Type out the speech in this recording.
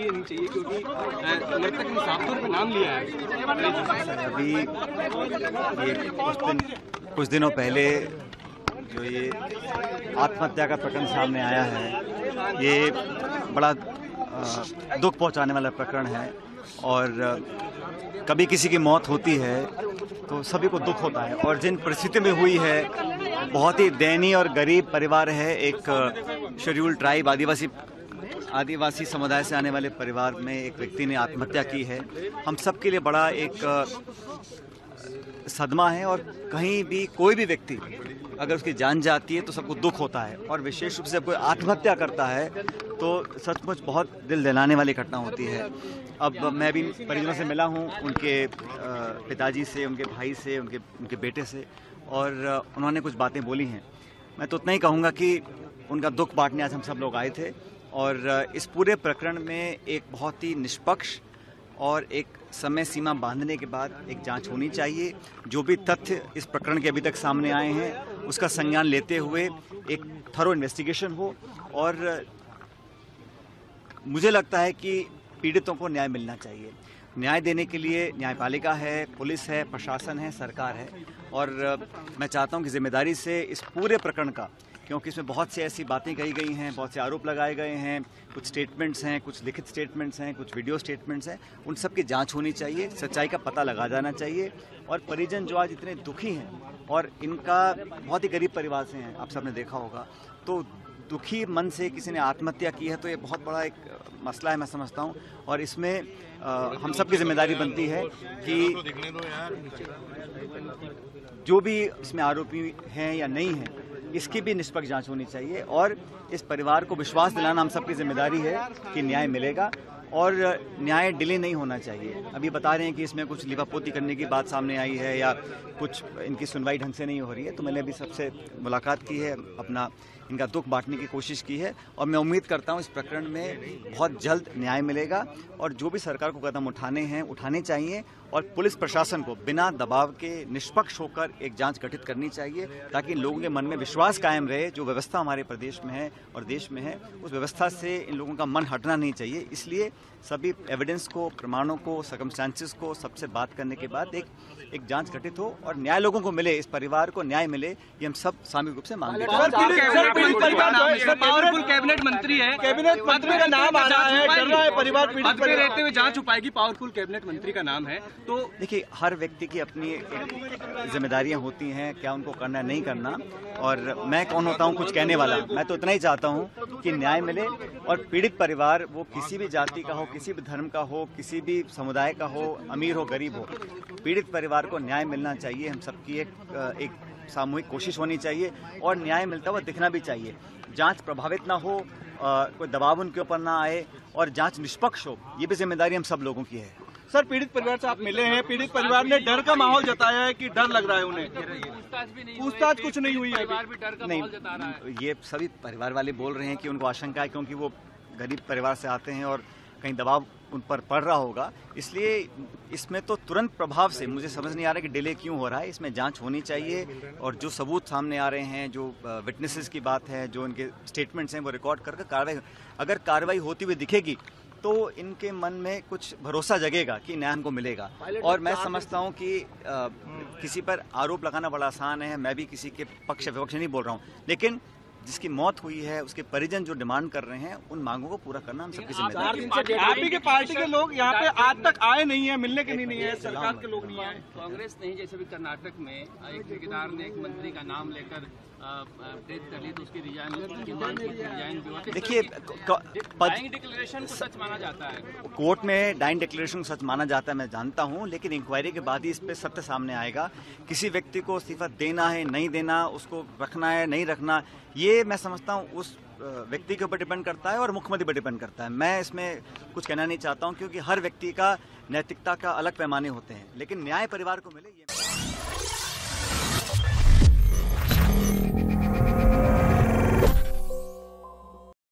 नहीं चाहिए क्योंकि ने साफ़ तौर पर नाम लिया है। अभी कुछ दिन, कुछ दिनों पहले जो ये आत्महत्या का प्रकरण सामने आया है, ये बड़ा दुख पहुँचाने वाला प्रकरण है और कभी किसी की मौत होती है तो सभी को दुख होता है और जिन परिस्थिति में हुई है, बहुत ही दयनीय और गरीब परिवार है एक शेड्यूल ट्राइब आदिवासी आदिवासी समुदाय से आने वाले परिवार में एक व्यक्ति ने आत्महत्या की है। हम सबके लिए बड़ा एक सदमा है और कहीं भी कोई भी व्यक्ति अगर उसकी जान जाती है तो सबको दुख होता है और विशेष रूप से जब कोई आत्महत्या करता है तो सचमुच बहुत दिल दहलाने वाली घटना होती है। अब मैं भी परिजनों से मिला हूँ, उनके पिताजी से, उनके भाई से, उनके उनके बेटे से और उन्होंने कुछ बातें बोली हैं। मैं तो उतना ही कहूँगा कि उनका दुख बांटने आज हम सब लोग आए थे। और इस पूरे प्रकरण में एक बहुत ही निष्पक्ष और एक समय सीमा बांधने के बाद एक जाँच होनी चाहिए। जो भी तथ्य इस प्रकरण के अभी तक सामने आए हैं, उसका संज्ञान लेते हुए एक थरो इन्वेस्टिगेशन हो और, मुझे लगता है कि पीड़ितों को न्याय मिलना चाहिए। न्याय देने के लिए न्यायपालिका है, पुलिस है, प्रशासन है, सरकार है और मैं चाहता हूँ कि ज़िम्मेदारी से इस पूरे प्रकरण का क्योंकि इसमें बहुत सी ऐसी बातें कही गई हैं बहुत से आरोप लगाए गए हैं कुछ स्टेटमेंट्स हैं कुछ लिखित स्टेटमेंट्स हैं कुछ वीडियो स्टेटमेंट्स हैं। उन सब की जाँच होनी चाहिए सच्चाई का पता लगा जाना चाहिए। और परिजन जो आज इतने दुखी हैं और इनका बहुत ही गरीब परिवार से हैं आप सबने देखा होगा। तो दुखी मन से किसी ने आत्महत्या की है तो ये बहुत बड़ा एक मसला है मैं समझता हूँ। और इसमें अ, हम सब की ज़िम्मेदारी बनती है कि जो भी इसमें आरोपी हैं या नहीं हैं इसकी भी निष्पक्ष जाँच होनी चाहिए और इस परिवार को विश्वास दिलाना हम सबकी ज़िम्मेदारी है कि न्याय मिलेगा। और न्याय डिले नहीं होना चाहिए। अभी बता रहे हैं कि इसमें कुछ लिपापोती करने की बात सामने आई है या कुछ इनकी सुनवाई ढंग से नहीं हो रही है तो मैंने अभी सबसे मुलाकात की है, अपना इनका दुख बांटने की कोशिश की है और मैं उम्मीद करता हूँ इस प्रकरण में बहुत जल्द न्याय मिलेगा और जो भी सरकार को कदम उठाने हैं, उठाने चाहिए और पुलिस प्रशासन को बिना दबाव के निष्पक्ष होकर एक जाँच गठित करनी चाहिए ताकि लोगों के मन में विश्वास कायम रहे, जो व्यवस्था हमारे प्रदेश में है और देश में है, उस व्यवस्था से इन लोगों का मन हटना नहीं चाहिए। इसलिए सभी एविडेंस को प्रमाणों को सर्कमस्टांसिस को सबसे बात करने के बाद एक एक जाँच गठित हो और न्याय लोगों को मिले इस परिवार को न्याय मिले ये हम सब सामूहिक रूप से मांगते हैं। पावरफुल कैबिनेट मंत्री है। कैबिनेट मंत्री का नाम आ रहा है रहा है परिवार पीड़ित पद पे परिवार। रहते हुए जाँच हो पावरफुल कैबिनेट मंत्री का नाम है। तो देखिए हर व्यक्ति की अपनी जिम्मेदारियाँ होती हैं क्या उनको करना नहीं करना। और मैं कौन होता हूँ कुछ कहने वाला। मैं तो इतना ही चाहता हूँ कि न्याय मिले और पीड़ित परिवार वो किसी भी जाति का हो किसी भी धर्म का हो किसी भी समुदाय का हो अमीर हो गरीब हो पीड़ित परिवार को न्याय मिलना चाहिए। हम सबकी एक एक सामूहिक कोशिश होनी चाहिए और न्याय मिलता हुआ दिखना भी चाहिए। जाँच प्रभावित ना हो कोई दबाव उनके ऊपर ना आए और जाँच निष्पक्ष हो ये भी ज़िम्मेदारी हम सब लोगों की है। सर पीड़ित परिवार से आप मिले हैं। पीड़ित परिवार ने डर का माहौल जताया है कि डर लग रहा है उन्हें। पूछताछ कुछ नहीं हुई है नहीं ये सभी परिवार वाले बोल रहे हैं कि उनको आशंका है क्योंकि वो गरीब परिवार से आते हैं और कहीं दबाव उन पर पड़ रहा होगा। इसलिए इसमें तो तुरंत प्रभाव से मुझे समझ नहीं आ रहा कि डिले क्यों हो रहा है। इसमें जाँच होनी चाहिए और जो सबूत सामने आ रहे हैं जो विटनेसेस की बात है जो इनके स्टेटमेंट्स हैं वो रिकॉर्ड करके कार्रवाई अगर कार्रवाई होती हुई दिखेगी तो इनके मन में कुछ भरोसा जगेगा कि न्याय हमको मिलेगा। और मैं समझता हूँ कि अ, किसी पर आरोप लगाना बड़ा आसान है। मैं भी किसी के पक्ष विपक्ष नहीं बोल रहा हूँ। लेकिन जिसकी मौत हुई है उसके परिजन जो डिमांड कर रहे हैं उन मांगों को पूरा करना हम सबकी ज़िम्मेदारी है। आप के पार्टी के लोग यहाँ पे आज तक आए नहीं है मिलने के लिए नहीं है सरकार के लोग नहीं आए कांग्रेस नहीं जैसे भी कर्नाटक में एक ठेकेदार ने एक मंत्री का नाम लेकर तो की देखिए क- डिक्लेरेशन को सच माना जाता है? कोर्ट में डाइन डिक्लेरेशन सच माना जाता है मैं जानता हूँ लेकिन इंक्वायरी के बाद ही इस पे सत्य सामने आएगा। किसी व्यक्ति को इस्तीफा देना है नहीं देना उसको रखना है नहीं रखना ये मैं समझता हूँ उस व्यक्ति के ऊपर डिपेंड करता है और मुख्यमंत्री पर डिपेंड करता है। मैं इसमें कुछ कहना नहीं चाहता हूँ क्योंकि हर व्यक्ति का नैतिकता का अलग पैमाने होते हैं। लेकिन न्याय परिवार को मिले